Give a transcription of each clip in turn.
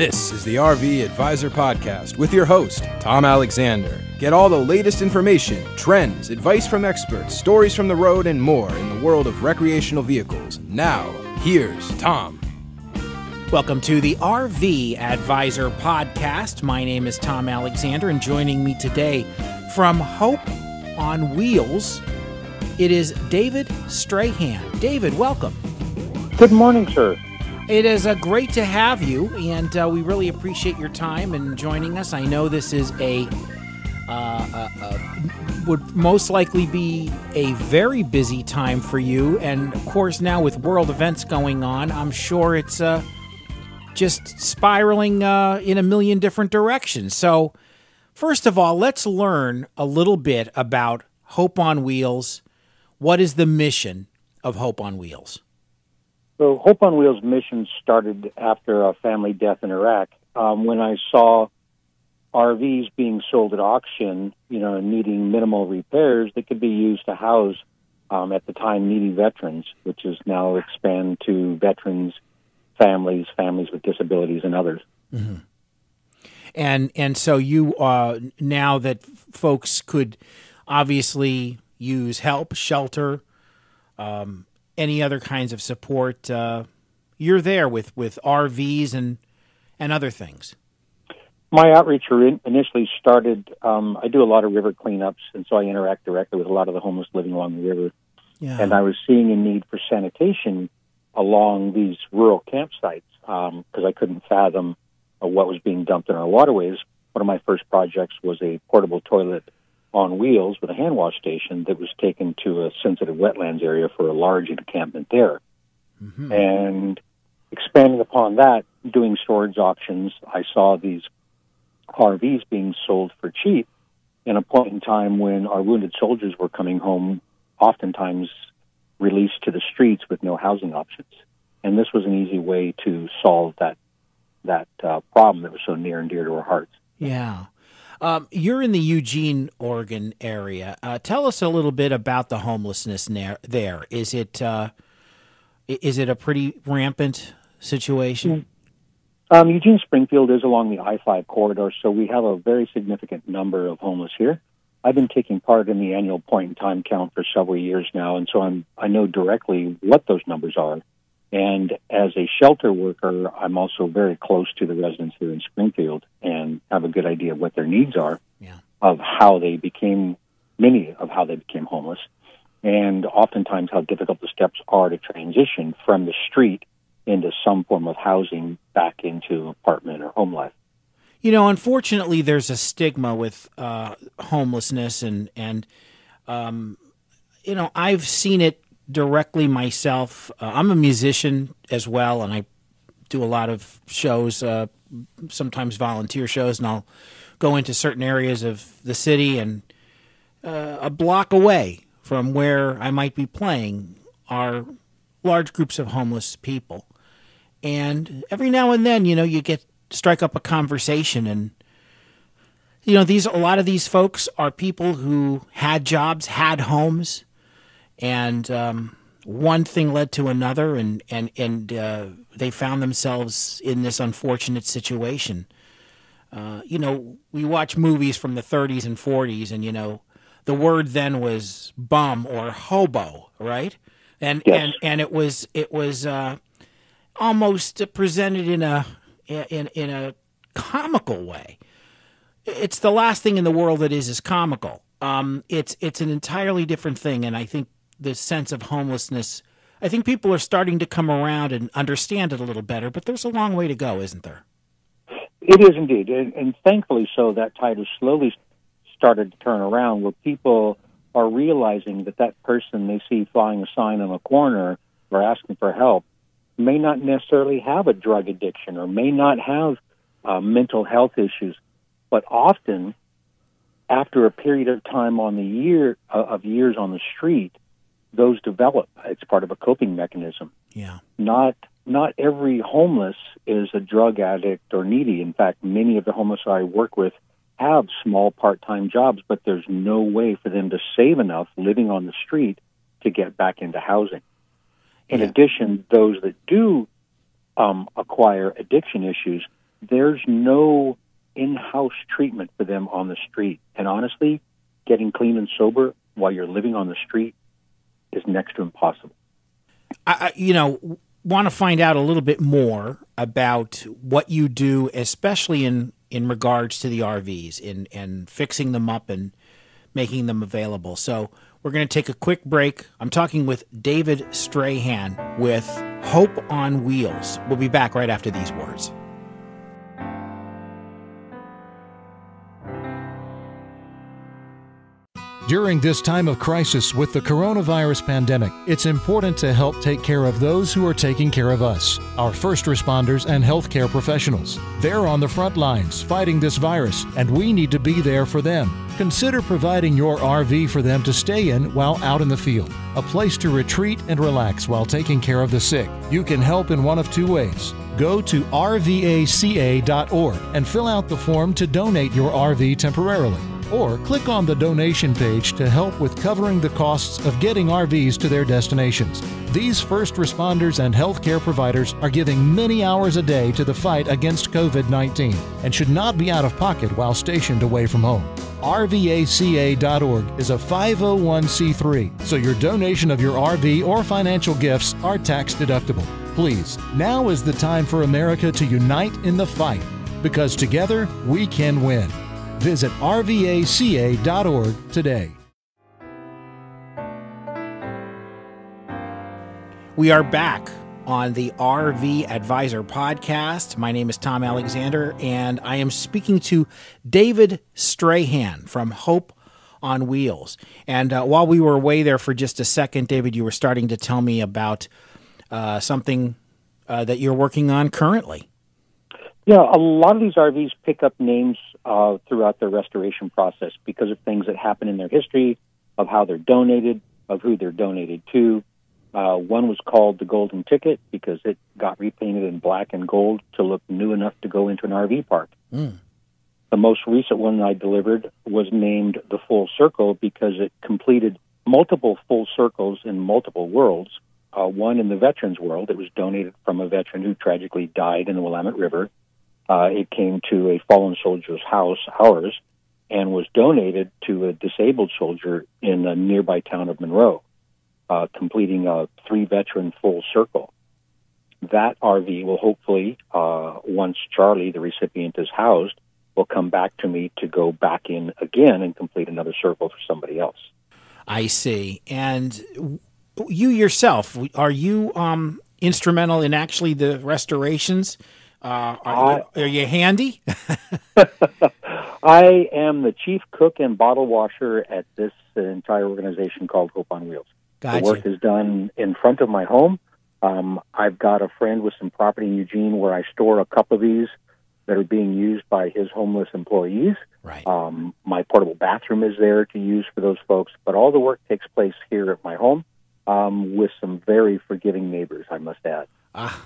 This is the RV Advisor Podcast with your host, Tom Alexander. Get all the latest information, trends, advice from experts, stories from the road, and more in the world of recreational vehicles. Now, here's Tom. Welcome to the RV Advisor Podcast. My name is Tom Alexander, and joining me today from Hope on Wheels, it is David Strahan. David, welcome. Good morning, sir. It is uh, great to have you, and uh, we really appreciate your time and joining us. I know this is a uh, uh, uh, would most likely be a very busy time for you, and of course now with world events going on, I'm sure it's uh, just spiraling in a million different directions. So, first of all, let's learn a little bit about Hope on Wheels. What is the mission of Hope on Wheels? So Hope on Wheels mission started after a family death in Iraq. Um, when I saw RVs being sold at auction, you know, needing minimal repairs that could be used to house, um, at the time, needy veterans, which is now expand to veterans, families, families with disabilities, and others. Mm-hmm. And and so you uh, now that folks could obviously use help, shelter, um, any other kinds of support, uh, you're there with, with RVs and and other things. My outreach initially started. Um, I do a lot of river cleanups, and so I interact directly with a lot of the homeless living along the river. Yeah. And I was seeing a need for sanitation along these rural campsites because um, I couldn't fathom what was being dumped in our waterways. One of my first projects was a portable toilet on wheels with a hand wash station that was taken to a sensitive wetlands area for a large encampment there. Mm-hmm. And expanding upon that, doing storage auctions, I saw these RVs being sold for cheap in a point in time when our wounded soldiers were coming home, oftentimes released to the streets with no housing options. And this was an easy way to solve that that uh, problem that was so near and dear to our hearts. Yeah. Um, you're in the Eugene, Oregon area. Uh, tell us a little bit about the homelessness there. Is it uh, is it a pretty rampant situation? Um, Eugene Springfield is along the I five corridor, so we have a very significant number of homeless here. I've been taking part in the annual point in time count for several years now, and so I'm I know directly what those numbers are. And as a shelter worker, I'm also very close to the residents here in Springfield and have a good idea of what their needs are, yeah. of how they became, many of how they became homeless, and oftentimes how difficult the steps are to transition from the street into some form of housing back into apartment or home life. You know, unfortunately, there's a stigma with uh, homelessness, and and um, you know, I've seen it directly myself. Uh, I'm a musician as well, and I do a lot of shows, uh, sometimes volunteer shows, and I'll go into certain areas of the city and uh, a block away from where I might be playing are large groups of homeless people. And every now and then, you know, you get strike up a conversation and you know these a lot of these folks are people who had jobs had homes and um, one thing led to another, and and and uh, they found themselves in this unfortunate situation. Uh, you know, we watch movies from the 30s and 40s, and you know, the word then was bum or hobo, right? And yes. and and it was it was uh, almost presented in a in in a comical way. It's the last thing in the world that is is comical. Um, it's it's an entirely different thing, and I think the sense of homelessness. I think people are starting to come around and understand it a little better, but there's a long way to go, isn't there? It is indeed, and, and thankfully so. That tide has slowly started to turn around, where people are realizing that that person they see flying a sign on a corner or asking for help may not necessarily have a drug addiction or may not have uh, mental health issues, but often after a period of time on the year uh, of years on the street, those develop. It's part of a coping mechanism. Yeah. Not not every homeless is a drug addict or needy. In fact, many of the homeless I work with have small part-time jobs, but there's no way for them to save enough living on the street to get back into housing. In yeah. addition, those that do um, acquire addiction issues there's no in-house treatment for them on the street. And honestly, getting clean and sober while you're living on the street is next to impossible. I, you know, want to find out a little bit more about what you do, especially in in regards to the RVs and and fixing them up and making them available. So we're going to take a quick break. I'm talking with David Strahan with Hope on Wheels. We'll be back right after these words. During this time of crisis with the coronavirus pandemic, it's important to help take care of those who are taking care of us, our first responders and healthcare professionals. They're on the front lines fighting this virus, and we need to be there for them. Consider providing your RV for them to stay in while out in the field, a place to retreat and relax while taking care of the sick. You can help in one of two ways. Go to rvaca.org and fill out the form to donate your RV temporarily or click on the donation page to help with covering the costs of getting RVs to their destinations. These first responders and healthcare providers are giving many hours a day to the fight against COVID 19 and should not be out of pocket while stationed away from home. RVACA.org is a 501c3, so your donation of your RV or financial gifts are tax deductible. Please, now is the time for America to unite in the fight, because together we can win. Visit RVACA.org today. We are back on the RV Advisor podcast. My name is Tom Alexander, and I am speaking to David Strahan from Hope on Wheels. And uh, while we were away there for just a second, David, you were starting to tell me about uh, something uh, that you're working on currently. Yeah, a lot of these RVs pick up names uh, throughout their restoration process because of things that happen in their history, of how they're donated, of who they're donated to. Uh, one was called the Golden Ticket because it got repainted in black and gold to look new enough to go into an RV park. Mm. The most recent one I delivered was named the Full Circle because it completed multiple full circles in multiple worlds. Uh, one in the veterans world. It was donated from a veteran who tragically died in the Willamette River uh, it came to a fallen soldier's house, ours, and was donated to a disabled soldier in the nearby town of Monroe, uh, completing a three veteran full circle. That RV will hopefully, uh, once Charlie, the recipient, is housed, will come back to me to go back in again and complete another circle for somebody else. I see. And you yourself, are you um, instrumental in actually the restorations? Uh, are, are, you handy? I am the chief cook and bottle washer at this entire organization called Hope on Wheels. Gotcha. The work is done in front of my home. Um, I've got a friend with some property in Eugene where I store a couple of these that are being used by his homeless employees. Right. Um, my portable bathroom is there to use for those folks, but all the work takes place here at my home um, with some very forgiving neighbors, I must add. Uh,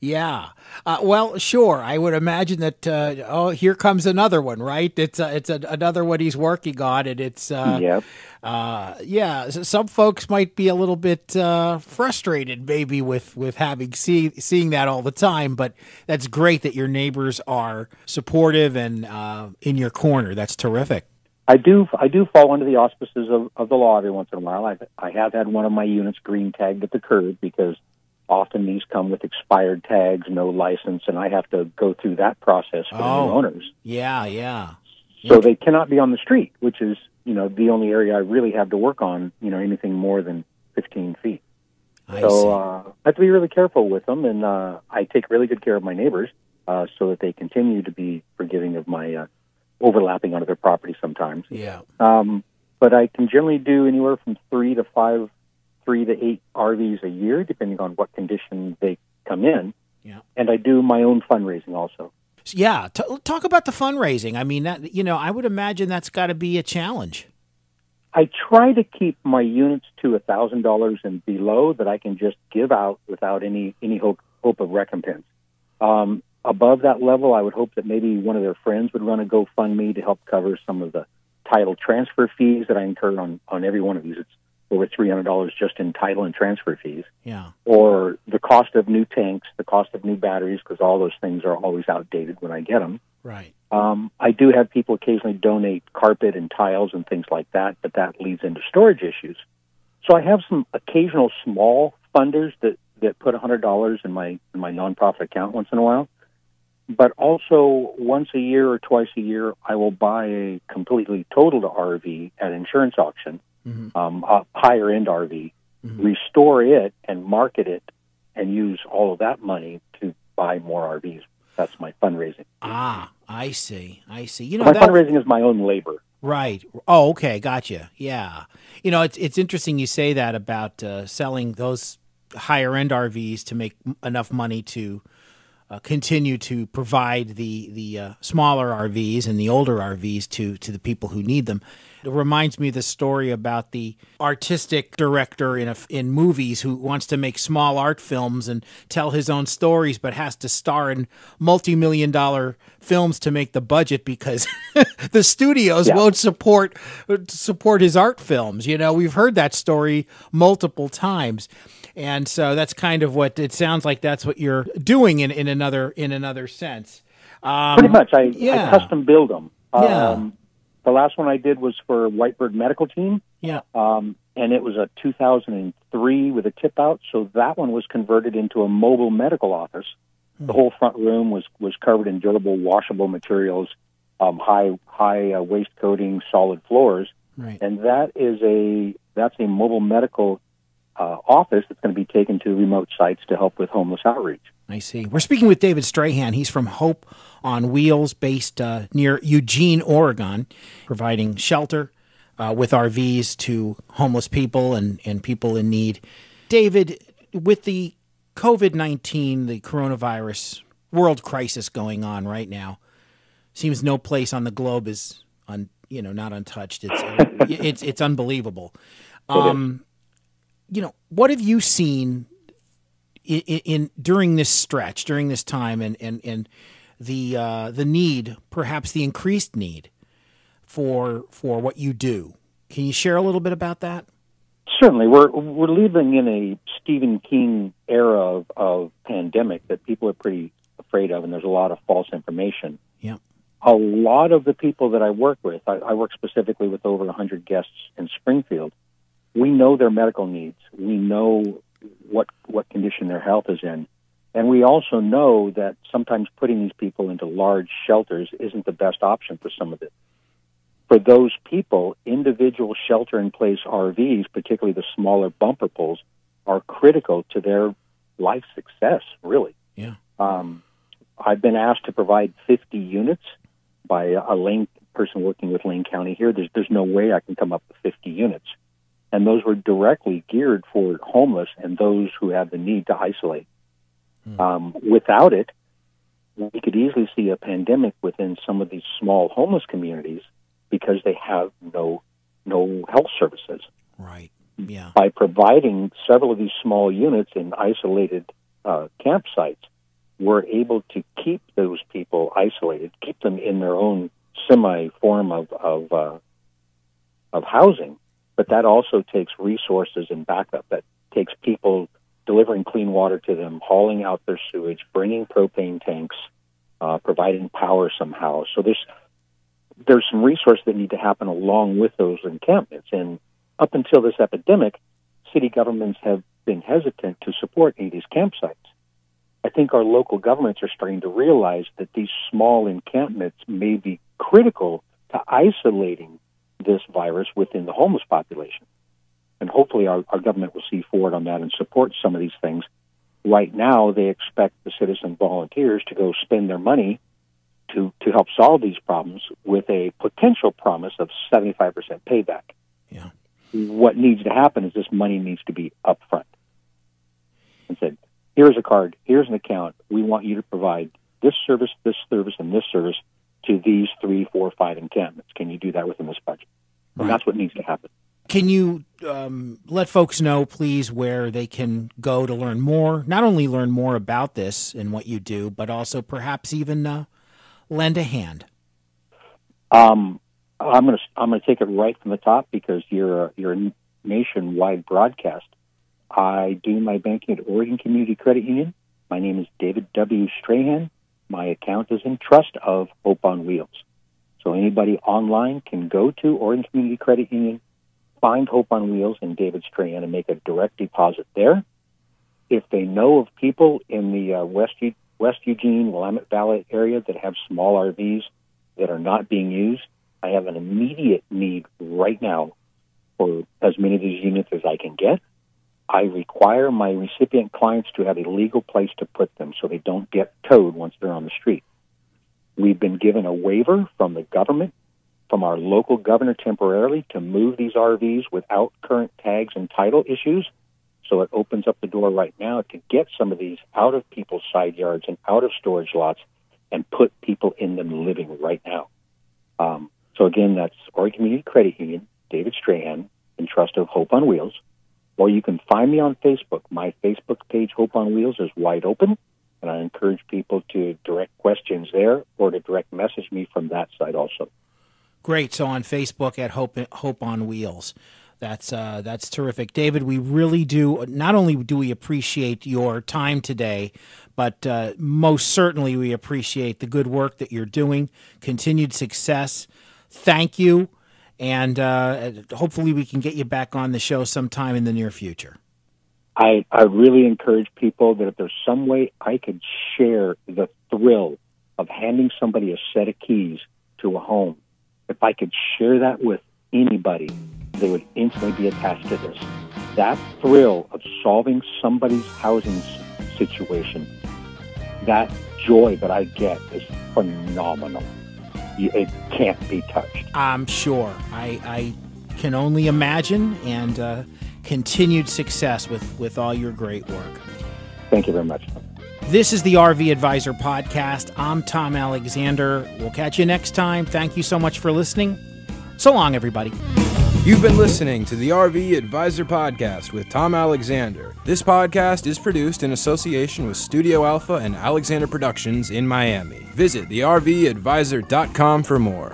yeah. Uh, well, sure. I would imagine that. Uh, oh, here comes another one, right? It's uh, it's a, another one he's working on, and it's uh, yep. Uh, yeah. Some folks might be a little bit uh, frustrated, maybe with with having see, seeing that all the time. But that's great that your neighbors are supportive and uh, in your corner. That's terrific. I do I do fall under the auspices of, of the law every once in a while. I I have had one of my units green tagged at the curb because Often these come with expired tags, no license, and I have to go through that process for oh, the new owners. Yeah, yeah. So they cannot be on the street, which is, you know, the only area I really have to work on, you know, anything more than 15 feet. I so uh, I have to be really careful with them, and uh, I take really good care of my neighbors uh, so that they continue to be forgiving of my uh, overlapping onto their property sometimes. Yeah. Um, but I can generally do anywhere from three to five three to eight RVs a year, depending on what condition they come in. Yeah. And I do my own fundraising also. Yeah, T- talk about the fundraising. I mean, that you know, I would imagine that's got to be a challenge. I try to keep my units to a thousand dollars and below that I can just give out without any any hope hope of recompense. Um, above that level, I would hope that maybe one of their friends would run a GoFundMe to help cover some of the title transfer fees that I incur on on every one of these. It's over three hundred dollars just in title and transfer fees. Yeah. Or the cost of new tanks, the cost of new batteries, because all those things are always outdated when I get them. Right. Um, I do have people occasionally donate carpet and tiles and things like that, but that leads into storage issues. So I have some occasional small funders that, that put $100 in my in my nonprofit account once in a while. But also once a year or twice a year, I will buy a completely totaled RV at insurance auction, mm-hmm. um, a higher end RV, mm-hmm. restore it and market it, and use all of that money to buy more RVs. That's my fundraising. Ah, I see. I see. You know, my that... fundraising is my own labor. Right. Oh, okay. Gotcha. Yeah. You know, it's it's interesting you say that about uh, selling those higher end RVs to make enough money to uh, continue to provide the the uh, smaller RVs and the older RVs to to the people who need them. It reminds me of the story about the artistic director in a, in movies who wants to make small art films and tell his own stories, but has to star in multi million dollar films to make the budget because the studios yeah. won't support support his art films. You know, we've heard that story multiple times. And so that's kind of what it sounds like. That's what you're doing in, in another in another sense. Um, Pretty much, I, yeah. I custom build them. Yeah. The last one I did was for Whitebird Medical Team. Yeah. Um, and it was a 2003 with a tip out. So that one was converted into a mobile medical office. Mm-hmm. The whole front room was was covered in durable, washable materials, um, high high uh, waste coating, solid floors. Right. And that is a that's a mobile medical uh, office that's going to be taken to remote sites to help with homeless outreach. I see. We're speaking with David Strahan. He's from Hope on Wheels, based uh, near Eugene, Oregon, providing shelter uh, with RVs to homeless people and, and people in need. David, with the COVID 19, the coronavirus world crisis going on right now, seems no place on the globe is un, you know not untouched. It's it's it's unbelievable. Um, you know, what have you seen in, in, during this stretch, during this time, and and and the uh, the need, perhaps the increased need for for what you do? Can you share a little bit about that? Certainly, we're we're living in a Stephen King era of, of pandemic that people are pretty afraid of, and there's a lot of false information. Yeah. A lot of the people that I work with, I, I work specifically with over 100 guests in Springfield we know their medical needs. We know what what condition their health is in. And we also know that sometimes putting these people into large shelters isn't the best option for some of it. For those people, individual shelter in place RVs, particularly the smaller bumper pulls, are critical to their life success, really. Yeah. Um, I've been asked to provide 50 units by a Lane person working with Lane County here. There's, there's no way I can come up with 50 units and those were directly geared for homeless and those who have the need to isolate. Mm. Um, without it, we could easily see a pandemic within some of these small homeless communities because they have no no health services. Right. Yeah. By providing several of these small units in isolated uh, campsites, we're able to keep those people isolated, keep them in their own semi form of of, uh, of housing but that also takes resources and backup. That takes people delivering clean water to them, hauling out their sewage, bringing propane tanks, uh, providing power somehow. So there's there's some resources that need to happen along with those encampments. And up until this epidemic, city governments have been hesitant to support these campsites. I think our local governments are starting to realize that these small encampments may be critical to isolating this virus within the homeless population. And hopefully our, our government will see forward on that and support some of these things. Right now, they expect the citizen volunteers to go spend their money to, to help solve these problems with a potential promise of 75% payback. Yeah. What needs to happen is this money needs to be upfront. And said, here's a card, here's an account. We want you to provide this service, this service, and this service to these three, four, five and ten. Can you do that within this budget? And that's what needs to happen. Can you um, let folks know, please, where they can go to learn more? Not only learn more about this and what you do, but also perhaps even uh, lend a hand. Um, I'm going to I'm going to take it right from the top because you're a, you're a nationwide broadcast. I do my banking at Oregon Community Credit Union. My name is David W. Strahan. My account is in trust of Hope on Wheels. So anybody online can go to Oregon Community Credit Union, find Hope on Wheels and David Strahan and make a direct deposit there. If they know of people in the uh, West, West Eugene, Willamette Valley area that have small RVs that are not being used, I have an immediate need right now for as many of these units as I can get. I require my recipient clients to have a legal place to put them so they don't get towed once they're on the street. We've been given a waiver from the government, from our local governor temporarily, to move these RVs without current tags and title issues. So it opens up the door right now to get some of these out of people's side yards and out of storage lots and put people in them living right now. Um, so again, that's Oregon Community Credit Union, David Strahan, in trust of Hope on Wheels or you can find me on Facebook. My Facebook page, Hope on Wheels, is wide open, and I encourage people to direct questions there or to direct message me from that side also. Great. So on Facebook at Hope Hope on Wheels. That's uh, that's terrific, David. We really do. Not only do we appreciate your time today, but uh, most certainly we appreciate the good work that you're doing. Continued success. Thank you and uh, hopefully we can get you back on the show sometime in the near future. I, I really encourage people that if there's some way I could share the thrill of handing somebody a set of keys to a home, if I could share that with anybody, they would instantly be attached to this. That thrill of solving somebody's housing situation, that joy that I get is phenomenal it can't be touched. I'm sure. I, I can only imagine, and uh, continued success with, with all your great work. Thank you very much. This is the RV Advisor Podcast. I'm Tom Alexander. We'll catch you next time. Thank you so much for listening. So long, everybody. You've been listening to the RV Advisor Podcast with Tom Alexander. This podcast is produced in association with Studio Alpha and Alexander Productions in Miami. Visit thervadvisor.com for more.